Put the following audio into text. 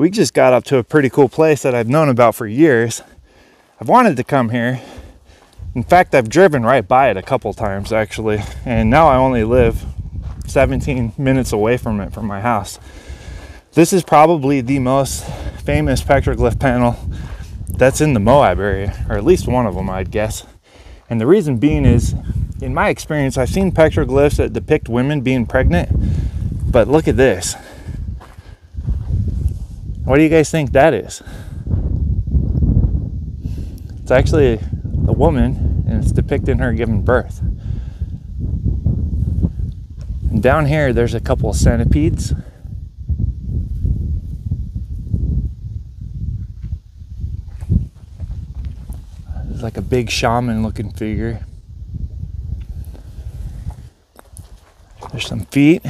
We just got up to a pretty cool place that I've known about for years. I've wanted to come here. In fact, I've driven right by it a couple times actually, and now I only live 17 minutes away from it from my house. This is probably the most famous petroglyph panel that's in the Moab area, or at least one of them, I'd guess. And the reason being is, in my experience, I've seen petroglyphs that depict women being pregnant, but look at this. What do you guys think that is? It's actually a woman, and it's depicting her giving birth. And down here, there's a couple of centipedes. It's like a big shaman looking figure. There's some feet.